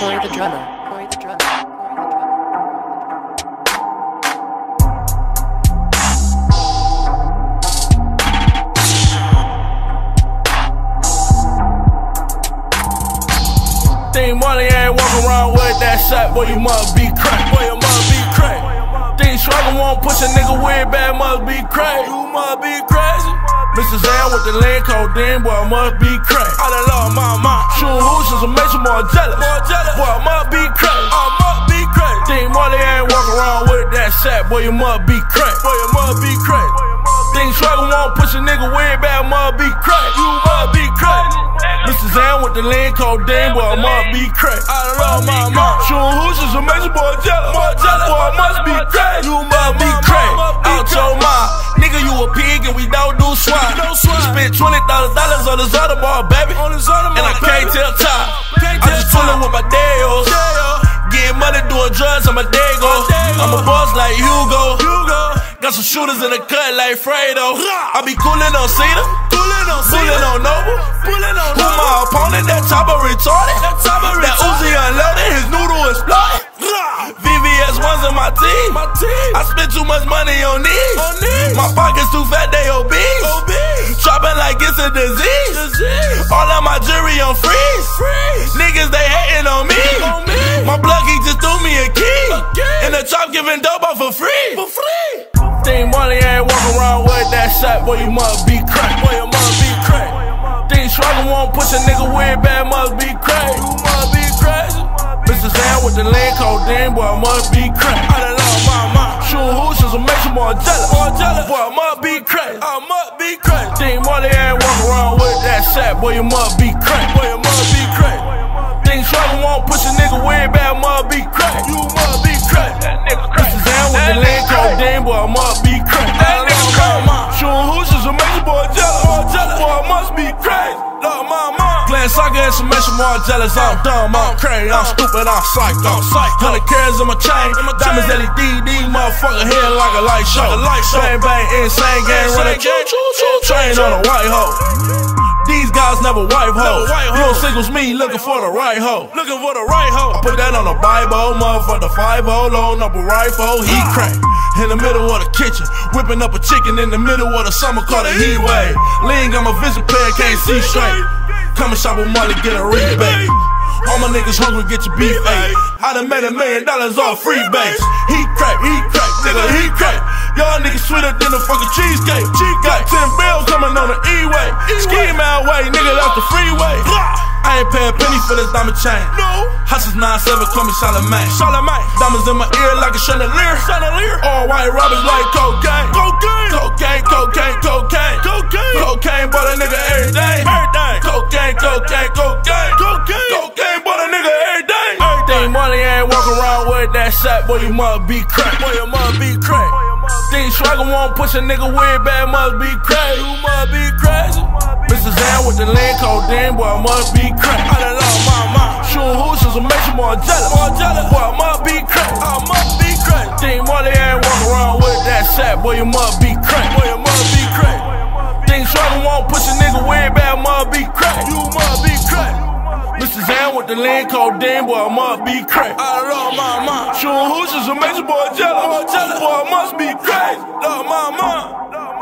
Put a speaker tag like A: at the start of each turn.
A: Corey the drummer. Corey the drummer.
B: Think money ain't walking around with that shot, boy, you must be crack. Boy, you must be crack. Think struggle won't push a nigga weird bad, must be crack. You must be crazy. Mr. Zan with the lean codeine, boy, I must be crack. I done lost my mind. Make you more jealous. More jealous. Boy, I must be crack. I must be crack. Think money ain't walking around with that shot, boy, you must be crack. Boy, you must be crack. Think struggle won't push a nigga weird bad, must be crack. You must be crack. Mr. Zan with the lean codeine, boy, I must be crack. I lost my mind. Shooting hoosiers will make you more jealous. More jealous. Boy, I must be crack. You must be crack. And we don't do swine. Spent twenty thousand dollars on this other ball, baby. And I can't tell time. I just chillin' with my days. Getting money, doing drugs on my day go. I'm a boss like Hugo. Got some shooters in the cut like Fredo. I be coolin' on Cedar. Coolin' on Cedar. on Noble. Who my opponent? That chopper retarded. That Uzi unloaded. His noodle exploded. VVS ones on my team. My team. I spent too much money on these. My pockets too fat, they obese. Shopping like it's a disease. All of my jewelry on freeze. Niggas they hating on me. on me. My plug he just threw me a key. And the chop giving dope out for free. Think money ain't walking around with that shot, boy, you must be crack. Boy, you must be crack. Think struggle won't push a nigga weird bad, must be. You must be crazy. Mr. Zan with the lean codeine, boy, I must be crack. I done lost my mind. Shooting hoosiers will make you. More jealous. I must be crack. Think money ain't walking around with that shot, boy, you must be crack. Boy, you must be And some more jealous. I'm dumb, I'm crazy, I'm stupid, I'm psycho. Hundred carats in my chain, diamonds LED, these motherfucker head like a light show. Bang bang, insane gang, running train on a white hoe. These guys never wipe hoe. You don't singles me looking for the right hoe. Looking for the right hoe. I put that on the Bible, motherfucker. Five oh, hole, up a rifle. He crack in the middle of the kitchen, whipping up a chicken in the middle of the summer called a heat wave. Lean, I'm a vision player, can't see straight. Come and shop with money, get a rebate. All my niggas hungry, get your beef ate. I done made a million dollars off free base. He crack, he crack, nigga, he crack. Y'all niggas sweeter than a fucking cheesecake. Got 10 bills coming on the E-way. Ski my way, nigga, off the freeway. I ain't pay a penny for this diamond chain. No. Hustlers 9-7, call me Charlemagne. Charlemagne. Diamonds in my ear like a chandelier. Chandelier. All white robbers like cocaine. Cocaine. Cocaine, cocaine, cocaine. Cocaine. Cocaine, bought a nigga every day. Every day. Cocaine, shot, boy, you must be crack. Boy, you must be crack. Think struggle won't push a nigga weird bad, must be crazy. You must be crazy. Mr. Zan with the lean codeine, boy, I must be crack. I done lost my mind. Shooting hoosiers will make you more jealous. More jealous. Boy, I must be crack. I must be crack. Think money ain't walking around with that shot, boy, you must be crack. Boy, you must be crack. Think struggle won't push a nigga weird bad, must be crack. You must be crack. Mr. Zan with the lean codeine, boy, I must be crack. I lost my mind. Shooting hoosiers will make you boy jealous. Boy, I must be crazy. Lost my mind.